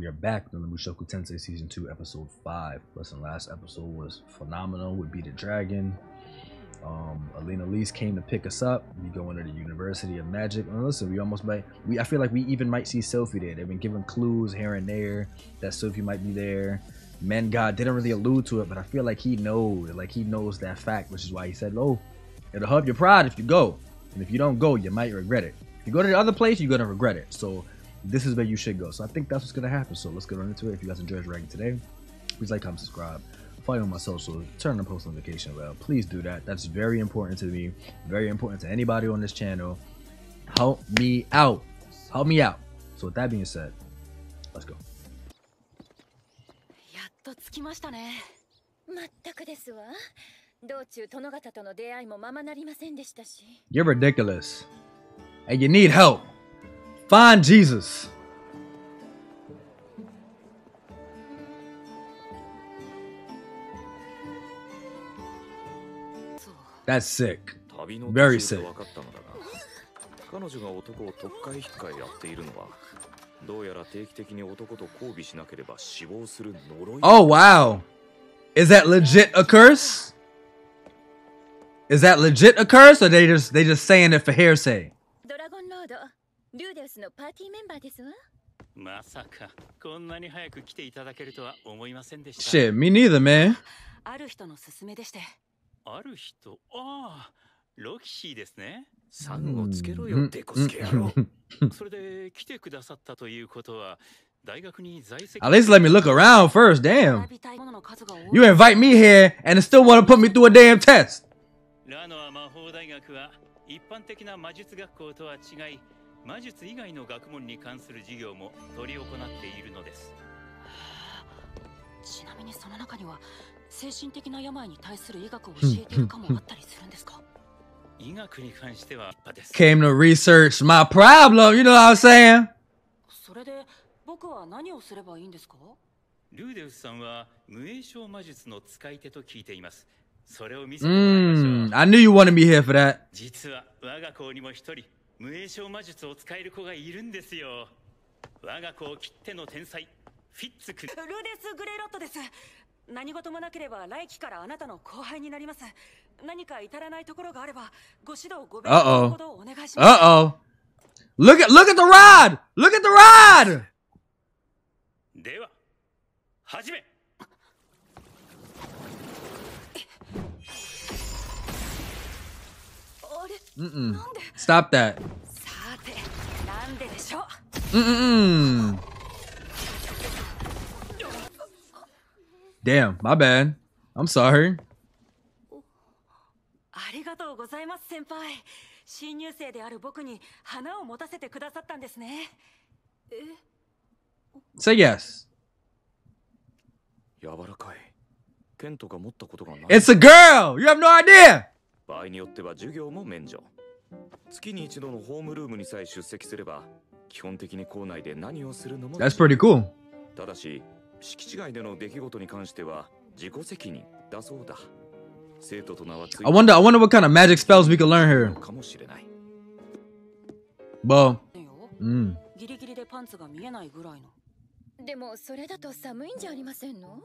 are back on the Mushoku Tensei Season 2, Episode 5. Listen, last episode was phenomenal. We beat a dragon. Um, Elinalise came to pick us up. We go into the University of Magic. And listen, we almost might. We I feel like we even might see Sylphie there. They've been giving clues here and there that Sylphie might be there. Men God didn't really allude to it, but I feel like he knows, like he knows that fact, which is why he said, "Oh, it'll hurt your pride if you go, and if you don't go, you might regret it. If you go to the other place, you're gonna regret it." So this is where you should go. So I think that's what's gonna happen. So let's get on into it. If you guys enjoyed Dragon today, please like, comment, subscribe follow my socials, turn the post notification bell. Please do that. That's very important to me. Very important to anybody on this channel. Help me out. Help me out. So with that being said, let's go. やっと着きましたねまったくですわ道中殿方との出会いもままなりませんでしたし You're ridiculous. And you need help. Find Jesus. That's sick. 旅の Very 途中 sick. で分かったのだが彼女が男を特会引っかえやっているのはどうやら定期的に男と交尾しなければ死亡する呪い Oh wow. Is that legit a curse? Is that legit a curse or they just they just saying it for hearsay? スのパーティーメンバーですわまさかこんなに早く来ていただけるとは思いませんでした Shit, me neither, man. ある人の勧めでしてある人？ああロキシーですねサンをつけろよデコスケ野郎それで来てくださったということは大学に在籍 At least let me look around first. Damn. You invite me here and still want to put me through a damn test. ラノア魔法大学は一般的な魔術学校とは違い魔術以外の学問に関する授業も取り行っているのですちなみにその中には精神的な病に対する医学を教えているかもあったりするんですか？医学に関しては Came to research my problem. You know what I'm saying? それで僕は何をすればいいんですか？ルーデウスさんは無栄唱魔術の使い手と聞いていますそれを見せてもらいましょう、Mmm. I knew you wanted me here for that. 実は我が校にも一人無栄唱魔術を使える子がいるんですよ我が校きっての天才フィッツ君ルーデス・グレイロットです何事もなければ来期からあなたの後輩になります何か至らないところがあればご指導ご弁 Uh 当 oh. ほどお願いします Uh oh. Look at look at the rod. Look at the rod. では始め Mm-mm. Stop that. さてなんででしょう Mm-mm. Damn, my bad. I'm sorry. ありがとうございます先輩新入生である僕に花を持たせてくださったんですね Say yes. 柔らかい剣とか持ったことがない It's a girl. You have no idea. 場合によっては授業も免除月に一度のホームルームにさえ出席すれば基本的に校内で何をするのも That's pretty cool. ただし敷地外での出来事に関しては自己責任だそうだ生徒と名はつい I wonder I wonder what kind of magic spells we can learn here. かもしれない Well, よ mm. ギリギリでパンツが見えないぐらいのでもそれだと寒いんじゃありませんの？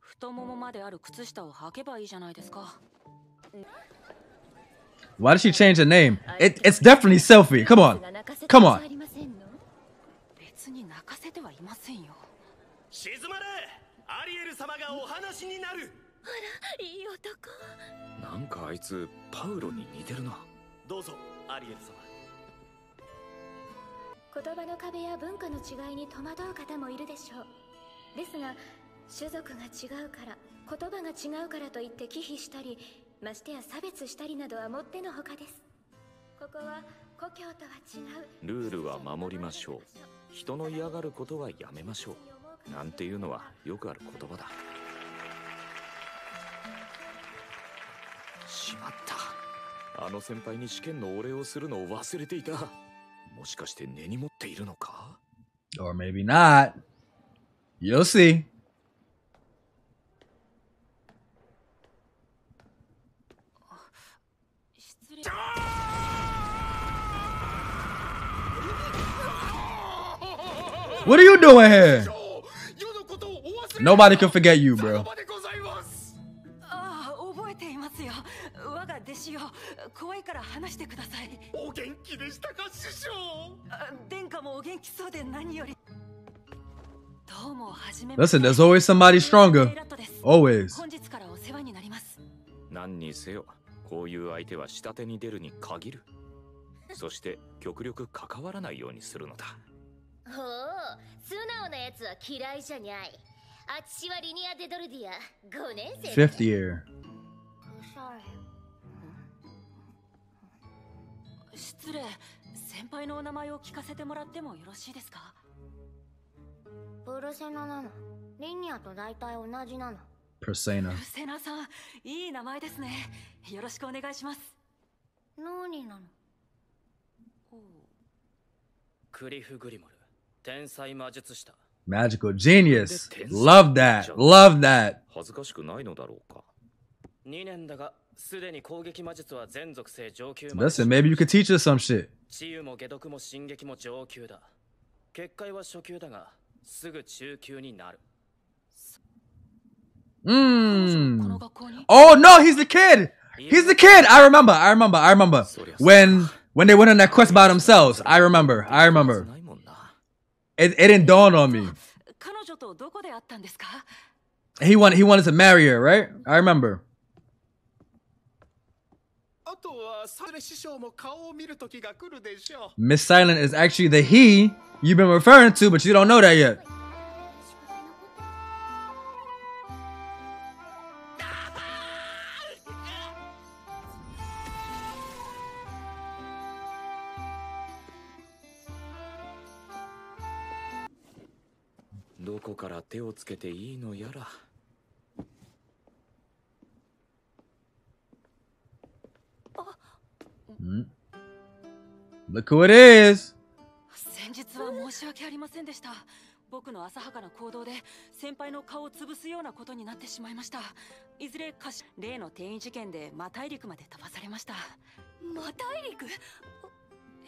太ももまである靴下を履けばいいじゃないですか why did she change her name? It, it's definitely Selfie. Come on. Come on. ありませんの別に泣かせてはいませんよ静まれアリエル様がお話になるいい男なんかあいつパウロに似てるなどうぞアリエル様言葉の壁や文化の違いに戸惑う方もいるでしょうですが種族が違うから言葉が違うからといって忌避したりましてや差別したりなどはもってのほかです。ここは故郷とは違う。ルールは守りましょう。人の嫌がることはやめましょう。なんていうのはよくある言葉だ。しまった。あの先輩に試験のお礼をするのを忘れていた。もしかして根に持っているのか？Or maybe not. You'll see. で何よりどうもはじめ Listen, there's always somebody stronger. ラットです Always. 本日からお世話になります何にせよこういう相手は下手に出るに限るそして極力関わらないようにするのだ ほう素直なやつは嫌いじゃにゃい。あちしはリニア・デドルディア。5年生 Fifth year. 失礼。先輩のお名前を聞かせてもらってもよろしいですか？ブルセナなの。リニアと大体同じなの。Persona. ルセナさんいい名前ですね。よろしくお願いします。何なの？クリフ・グリモル Magical genius. Love that. Love that. 恥ずかしくないのだろうか2年だがすでに攻撃魔術は全属性上級 Listen, maybe you could teach us some shit. 治癒も解毒も進撃も上級だ結界は初級だがすぐ中級になるこの Mmm. 学校に Oh no, he's the kid. He's the kid. I remember. I remember. I remember. When when they went on that quest by themselves. I remember. I remember. ないもんな It, it didn't dawn on me. 彼女とどこで会ったんですか He wanted he wanted to marry her, right? I remember. あとはサレ師匠も顔を見る時が来るでしょう Miss Silent is actually the he you've been referring to, but you don't know that yet. どこから手をつけていいのやら。Look who it is. 先日は申し訳ありませんでした。僕の浅はかな行動で先輩の顔を潰すようなことになってしまいました。いずれかし例の転移事件でマ大陸まで飛ばされました。マ大陸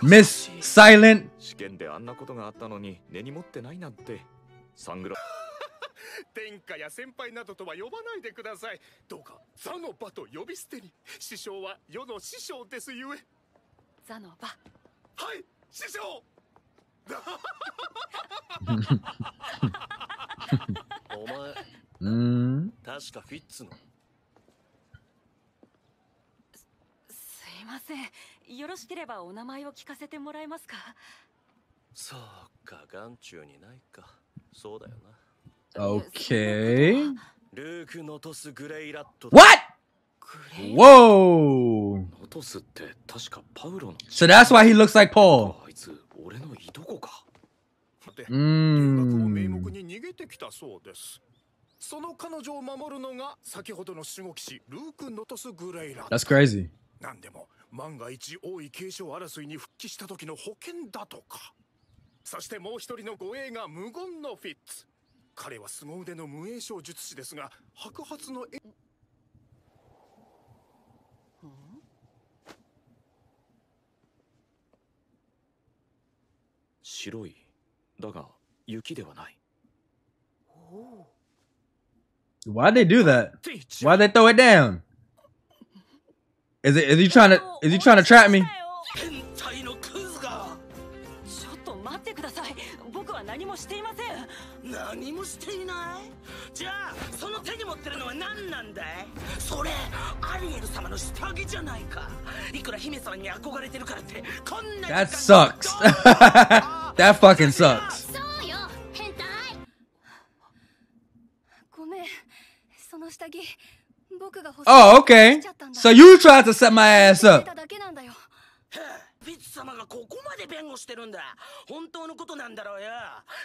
Miss Silent. 試験であんなことがあったのに根に持ってないなんて。サングラ 天下や先輩などとは呼ばないでください。どうかザの場と呼び捨てに。師匠は世の師匠ですゆえ。ザのバはい師匠。お前。Mm. 確かフィッツのすいませんよろしければお名前を聞かせてもらえますか？そうか眼中にないかそうだよな Okay. ルーク・ノトス・グレイラット What? Whoa. ノトスって確かパウロの So that's why he looks like Paul. あいつ俺のいとこかで留学を名目 Mmm. に逃げてきたそうですその彼女を守るのが先ほどの守護騎士ルーク・ノトス・グレイラ That's crazy. なんでも万が一王位継承争いに復帰した時の保険だとかそしてもう一人の護衛が無言のフィッツ彼は凄腕の無影小術師ですが白髪の絵白いだが雪ではない Why'd they do that? Why'd they throw it down? Is it is he trying to is he trying to trap me? 変態のクズがちょっと待ってください僕は何もしていません何もしていないじゃあその手に持ってるのは何なんだいそれアリエル様の下着じゃないかいくら姫様に憧れてるからってこんな That sucks. that fucking sucks. そうよ変態ごめんその下着僕が欲し Oh, い okay. So you tried to set my ass 出 up. ただけなんだよ。フィッツ様ががここまで弁護してるんだ。本当のことなんだろうよ。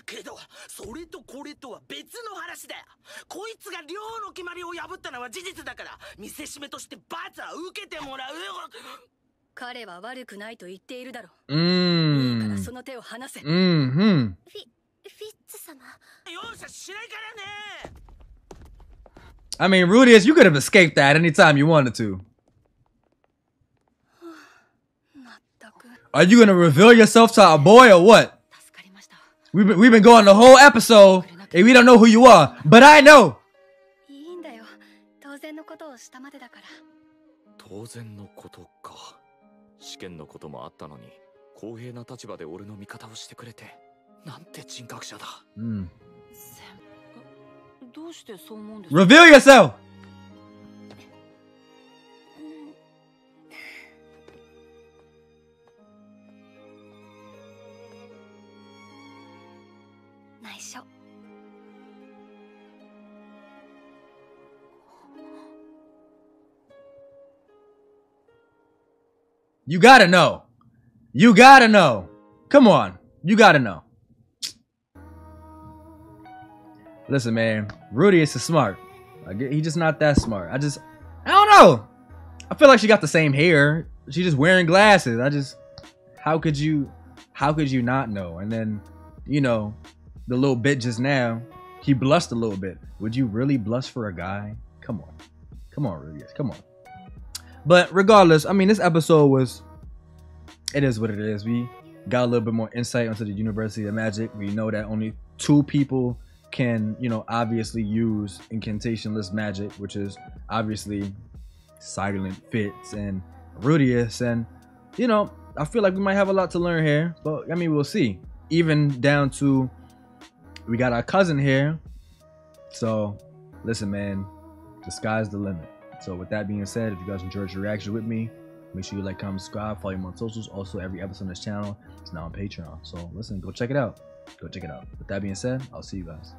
けどそれとこれとは別の話だよ。こいつが寮の決まりを破ったのは事実だから見せしめとして罰は受けてもらう。彼は悪くないと言っているだろう。ーいいからんその手を離せ。mm-hmm フィフィッツ様。容赦しないからね I mean, Rudeus, you could have escaped that anytime you wanted to. Are you gonna reveal yourself to our boy or what? We've been, we've been going the whole episode and we don't know who you are, but I know! Mm. Reveal yourself. You gotta know. You gotta know. Come on. You gotta know. Listen, man. Rudy is smart. He just not that smart. I just, I don't know. I feel like she got the same hair. She just wearing glasses. I just, how could you, how could you not know? And then, you know, the little bit just now, he blushed a little bit. Would you really blush for a guy? Come on, come on, Rudy. Come on. But regardless, I mean, this episode was, it is what it is. We got a little bit more insight into the University of Magic. We know that only two people can, you know, obviously use incantationless magic, which is obviously Silent Fitz and Rudeus. And, you know, I feel like we might have a lot to learn here, but I mean, we'll see. Even down to, we got our cousin here. So, listen, man, the sky's the limit. So with that being said, if you guys enjoyed your reaction with me, make sure you like, comment, subscribe, follow me on socials. Also, every episode on this channel is now on Patreon. So listen, go check it out go check it out. With that being said, I'll see you guys.